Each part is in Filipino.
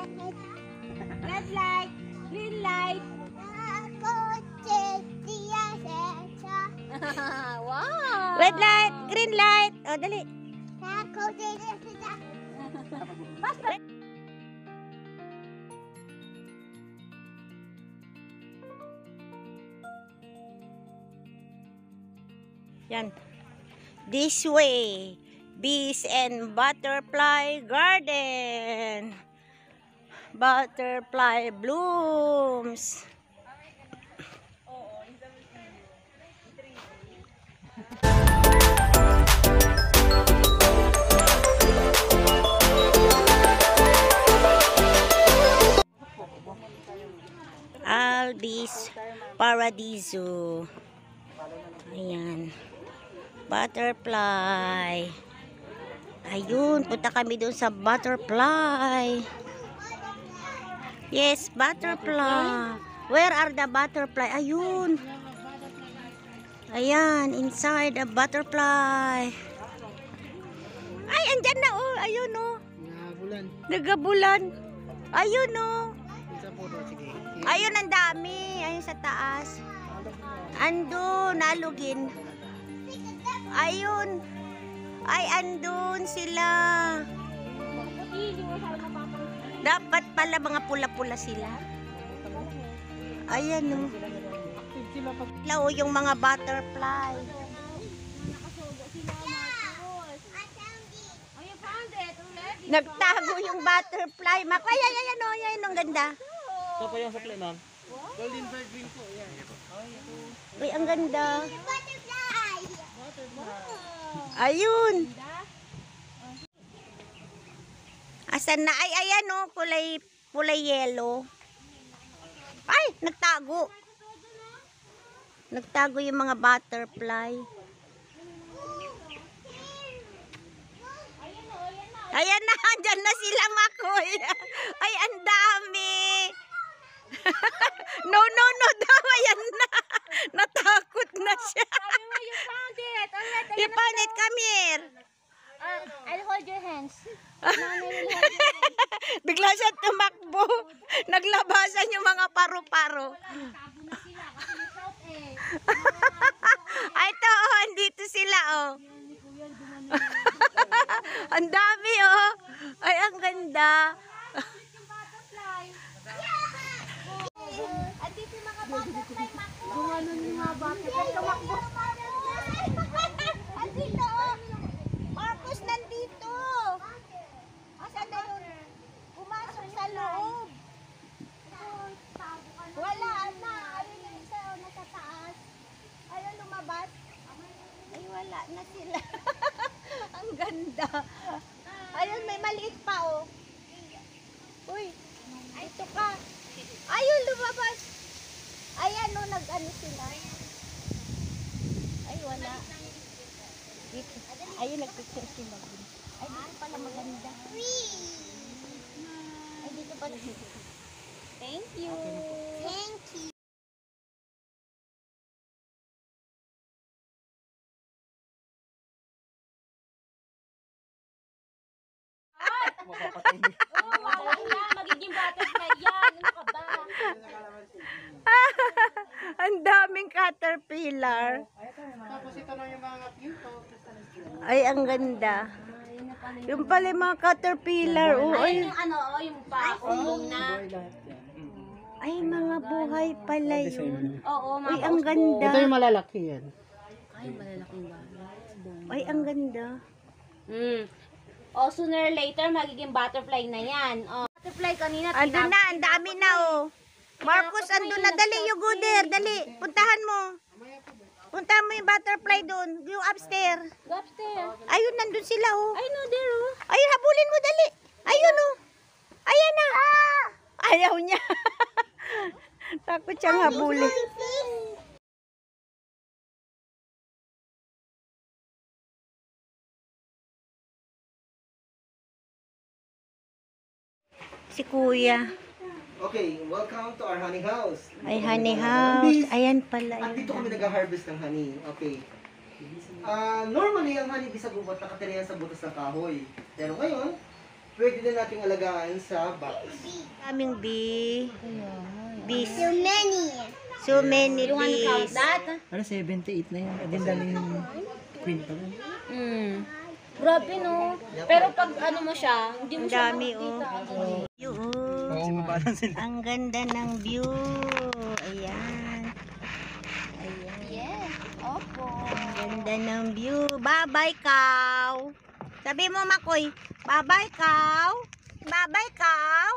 Red light. Green light. wow. Red light, green light. O, dali. Yan. This way. Bees and butterfly garden. Butterfly blooms. Albi's Paradiso. Ayan. Butterfly. Ayun, punta kami doon sa butterfly. Yes, butterfly. Where are the butterfly? Ayun. Ayan, inside the butterfly. Ay, andyan na oh. Ayun oh. Nabulan. Nagabulan. Ayun oh. Ayun ang dami. Ayun sa taas. Andun, nalugin. Ayun. Ay, andun sila. Dapat pala mga pula-pula sila. Ayan o. Sila pag Sila o, yung mga butterfly. Oh, you found it already. Nagtago yung butterfly. Makaya, ayan, ayan o. Ayan, ang ganda. Ito pa yung supply, ma'am. Golden bird green po. Yan. Ay, ang ganda. Ayun. Asan na? Ay, ayan o. Kulay, kulay yellow. Ay, nagtago. Nagtago yung mga butterfly. Ayan na, dyan na sila makoy. Ay, ang dami. no, no, no daw. Ayan na. Natakot na siya. Sabi mo, you found it already. You found it, come here. Uh, I'll hold your hands. Mommy will hold your hands. Bigla siya tumakbo. Naglabasan yung mga paru-paro. Tago na sila kasi may trout eh. Ay, ito, oh, andito sila, oh. ang dami, oh. Ay, ang ganda. Andito yung mga butterfly. Gumanon yung mga butterfly. Tumakbo. Andito, oh. Marcos, nandito. Asan na yun? Pumasok sa loob. Wala na. Ayun yung isa, oh, nasa taas. Ayun, lumabas. Ay, wala na sila. ang ganda. Ayun, may maliit pa, oh. Uy, ito ka. Ayun, lumabas. Ayan, oh, nag-ano sila. Ay, wala. Dito. Ayun, nagpicture sila. Ay, dito pala maganda. Ay, dito pala. Thank you. Thank you. Mapapatay niya. Oh, wala na. Magiging butterfly yan. Ano ka ba? Ang daming caterpillar. Tapos ito na yung mga pinto. Ay, ang ganda. Yung pala yung mga caterpillar. Oh, ay, yung ano, oh, yung pa, umbong na. Ay, mga buhay pala yun. Oo, mga Ay, ang ganda. Ito yung malalaki yan. Ay, malalaking ba? Ay, ang ganda. Hmm. Oh, sooner or later, magiging butterfly na yan. Oh. Butterfly kanina, Andun na, ang dami na oh. Marcos, andun na. Dali, you go there. Dali, puntahan mo. Puntahan mo yung butterfly doon. Yung upstairs. Go upstairs. Ayun, nandun sila oh. I know there, oh. Ayun, habulin mo, dali. Ayun oh. Ayan na. Ayaw niya. Takot siyang habulin. Si kuya. Okay, welcome to our honey house. Ay, honey house. Ayan pala. At yun. dito kami nag-harvest ng honey. Okay. Ah, normally, ang honey bee sa gubat nakatira yan sa butas ng kahoy. Pero ngayon, pwede na nating alagaan sa box. Kaming bee. Bees. So many. So many You count bees. that? Ano, 78 na yun. Din dali yung queen pa rin. Mm. Grabe no. Pero pag ano mo siya, hindi mo Ang siya dami oh. makikita. View, Oo, mabalance sila. Ang ganda ng view. Ayan. Ayan. Yes. Opo. Ang ganda ng view. Bye-bye, cow. Sabi mo, Makoy. Bye-bye, cow. Bye-bye, cow.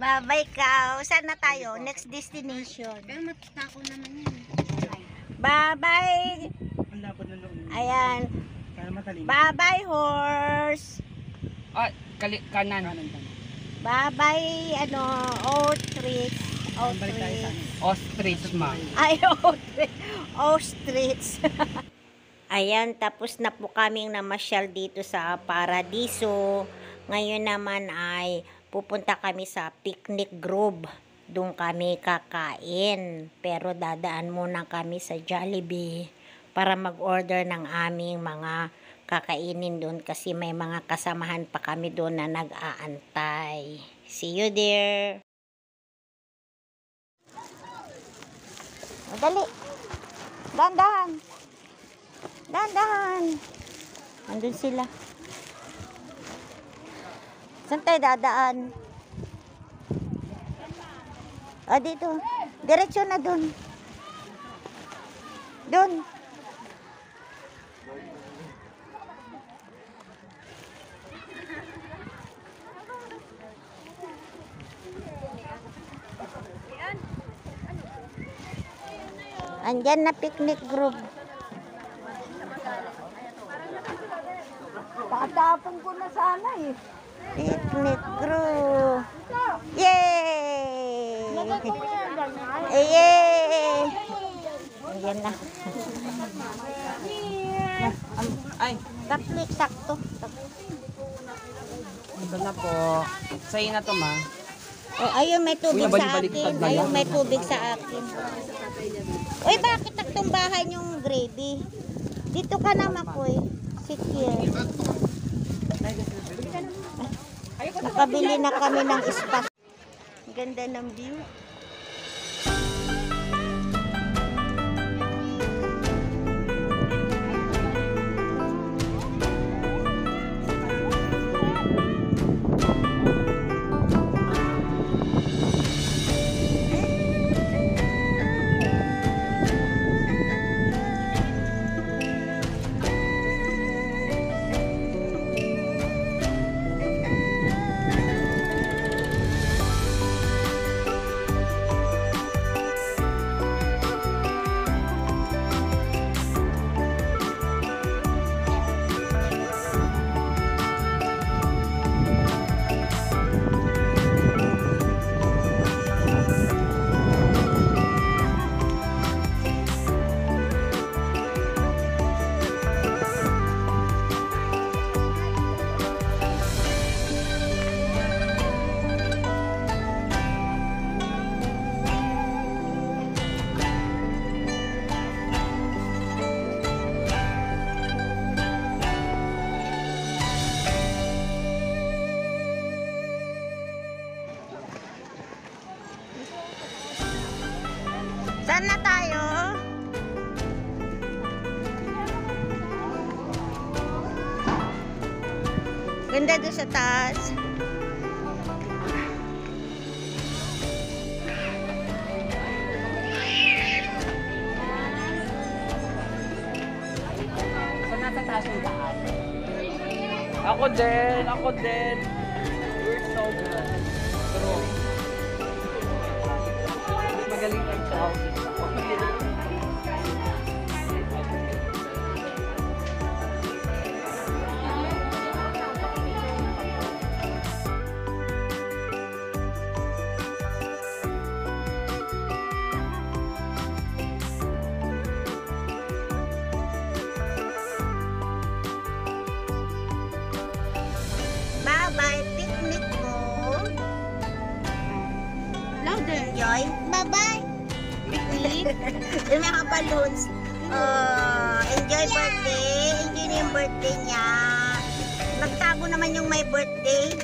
Bye-bye, cow. Saan na tayo? Next destination. Pero matako naman yan. Bye-bye. Ayan. Bye-bye, horse. Ah, kali, kanan. Kanan, Bye-bye, ano, ostrich. Ostrich. Ostrich, ma. Ay, ostrich. Ostrich. Ayan, tapos na po kaming namasyal dito sa Paradiso. Ngayon naman ay pupunta kami sa picnic grove. Doon kami kakain. Pero dadaan muna kami sa Jollibee para mag-order ng aming mga kakainin doon kasi may mga kasamahan pa kami doon na nag-aantay. See you there! O, dali. Dandahan. Dandahan. Andun sila. Saan tayo dadaan? O, dito. Diretso na dun. Dun. Andyan na picnic group. Tatapon ko na sana eh. Picnic group. Yay! Yay! Ayan na. Ay, Kaplik, sakto. ito na po. Sa'yo na to, ma. Oh, ayun, may tubig Uy, sa akin. Ayun, may tubig sa akin. Uy, bakit nagtumbahan yung gravy? Dito ka na, Makoy. Sit here. Nakabili na kami ng spa. Ganda ng view. Ganda doon sa taas. So, nasa taas yung daan. Ako din, ako din. We're so good. Pero, magaling ang chow. Balloons. Uh, Enjoy birthday. Enjoy na yung birthday niya. Magtago naman yung may birthday.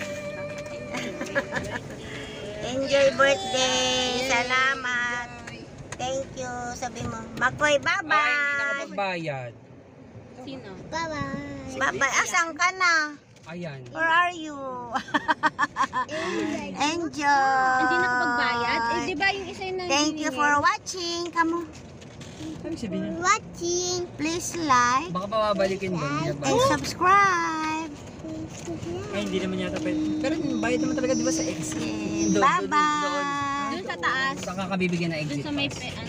Enjoy birthday. Salamat. Thank you. Sabi mo. Makoy, Ay, hindi bye-bye. nakapagbayad. Sino? Bye-bye. Bye-bye. Asan ka na? Ayan. Where are you? Enjoy. Hindi nakapagbayad? Eh, di ba yung isa yung Thank you for watching. Kamu. Ano sabihin? Watching. Please like Baka pababalikin doon. Hindi na and subscribe. Ay, hindi naman yata pwede. Pero bayad naman talaga di ba sa exit? Doon, doon, doon. bye-bye. Doon sa taas. Saan ka kabibigyan na Doon exit sa may pass? pe- ano.